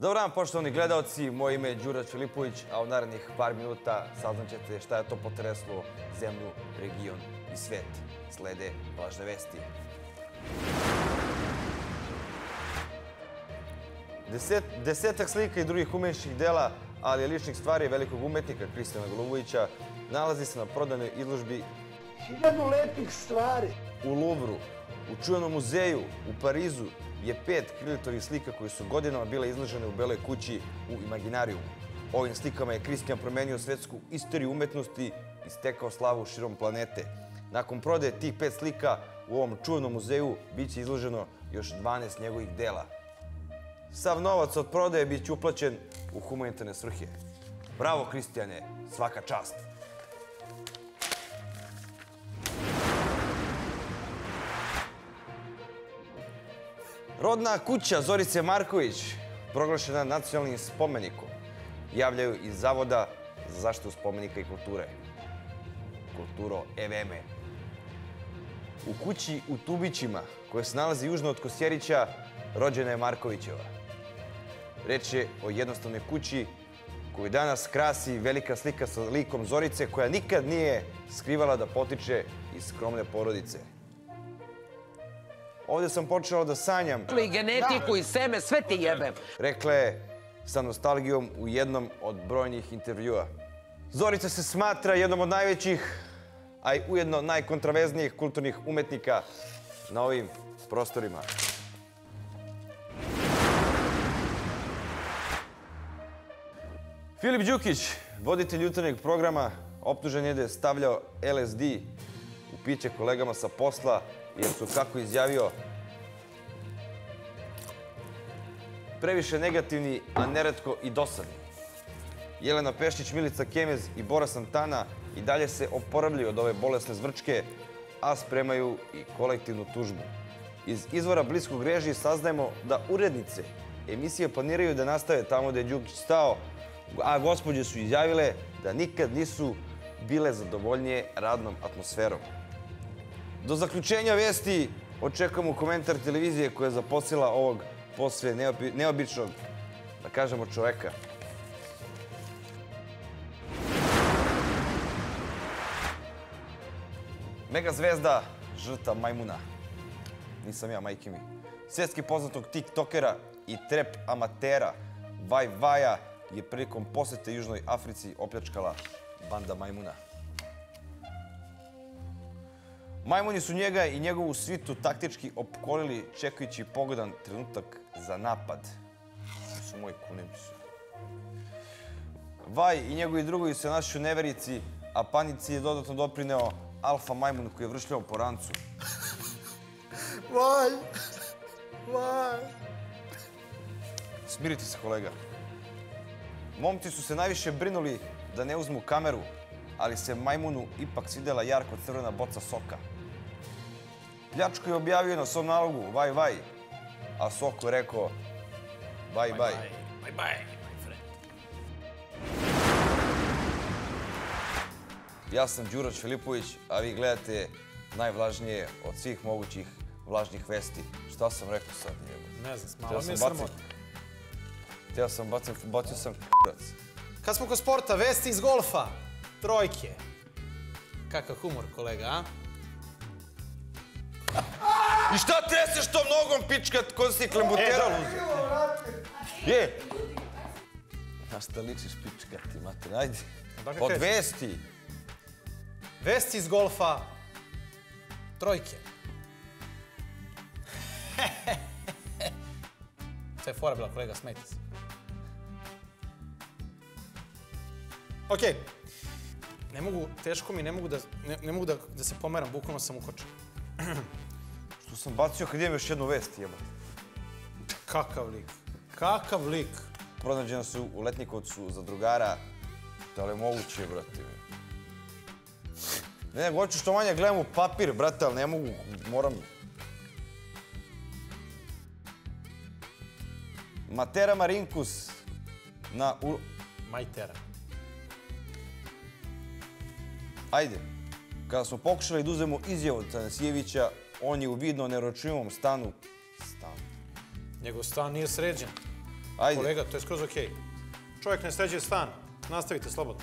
Dobar dan, poštovani gledalci, moje ime je Đura Filipović, a u narednih par minuta saznaćete šta je to potreslo zemlju, region i svet. Slede važne vesti. Deset, desetak slika i drugih umetničkih dela, ali i ličnih stvari velikog umetnika Kristijana Golubovića nalazi se na prodanoj izložbi Hiljadu lepih stvari. u Luvru, u čuvenom muzeju u Parizu je pet krilitovih slika koje su godinama bile izložene u Beloj kući u Imaginarijumu. Ovim slikama je Kristijan promenio svetsku istoriju umetnosti i stekao slavu širom planete. Nakon prodaje tih pet slika u ovom čuvenom muzeju biće izloženo još 12 njegovih dela. Sav novac od prodaje biće uplaćen u humanitarne svrhe. Bravo, Kristijane, svaka čast! Rodna kuća Zorice Marković, proglašena nacionalnim spomenikom, javljaju iz Zavoda za zaštitu spomenika i kulture. Kulturo EVM-e. U kući u Tubićima, koja se nalazi južno od Kosjerića, rođena je Markovićeva. Reč je o jednostavnoj kući koju danas krasi velika slika sa likom Zorice, koja nikad nije skrivala da potiče iz skromne porodice. Ovde sam počeo da sanjam i genetiku i seme, sve ti jebem. rekla je sa nostalgijom u jednom od brojnih intervjua. Zorica se smatra jednom od najvećih, a i ujedno najkontraveznijih kulturnih umetnika na ovim prostorima. Filip Đukić, voditelj jutarnjeg programa, optužen je da je stavljao LSD u piće kolegama sa posla, jer su, kako izjavio, previše negativni, a neretko i dosadni. Jelena Pešić, Milica Kemez i Bora Santana i dalje se oporavljaju od ove bolesne zvrčke, a spremaju i kolektivnu tužbu. Iz izvora bliskog režiji saznajemo da urednice emisije planiraju da nastave tamo gde je Đukić stao, a gospođe su izjavile da nikad nisu bile zadovoljnije radnom atmosferom. Do zaključenja vesti očekujemo komentar televizije koja je zaposlila ovog posve neobi- neobičnog, da kažemo, čoveka. Mega zvezda, žrta majmuna. Nisam ja, majke mi. Svjetski poznatog tiktokera i trep amatera Vaj Vaja je prilikom posete Južnoj Africi opljačkala banda majmuna. Majmuni su njega i njegovu svitu taktički opkolili čekajući pogodan trenutak za napad. To su moji kunimci. Vaj i njegovi drugovi se našli u neverici, a panici je dodatno doprineo alfa majmun koji je vršljao po rancu. Vaj, vaj. Smirite se, kolega. Momci su se najviše brinuli da ne uzmu kameru, ali se majmunu ipak svidela jarko crvena boca soka. Pljačko je objavio na svom nalogu, vaj, vaj, a Soko je rekao, baj, baj. Bye bye, my friend. Ja sam Đurač Filipović, a vi gledate najvlažnije od svih mogućih vlažnih vesti. Šta sam rekao sad? Ne znam, malo mi je sramota. hteo sam baciti, bacio sam k***ac. Kad smo kod sporta, vesti iz golfa. Trojke. Kakav humor, kolega, a? I šta treseš tom nogom, pička, ko si klembutera E, da. Je! Na šta ličiš, pička ti, mater, ajde. Odakle Od vesti. Vesti iz golfa. Trojke. Sve je fora bila, kolega, smejte se. Okej. Ne mogu, teško mi, ne mogu da, ne, ne mogu da, da se pomeram, bukvalno sam ukočen. Što sam bacio kad imam još jednu vest, jebote. Kakav lik. Kakav lik. Pronađena su u Letnikovcu za drugara. Da li je moguće, brate? Ne, nego hoću što manje gledam u papir, brate, ali ne mogu, moram... Matera Marinkus na... U... Majtera. Ajde. Kada smo pokušali da uzemo izjavu Tanasijevića, on je u vidno neročivom stanu... Stanu. Njegov stan nije sređen. Ajde. Kolega, to je skroz okej. Čovjek ne sređuje stan. Nastavite slobodno.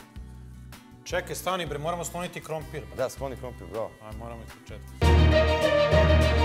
Čekaj, stani bre, moramo skloniti krompir. bre. Da, skloni krompir, bravo. Aj, moramo iz početka.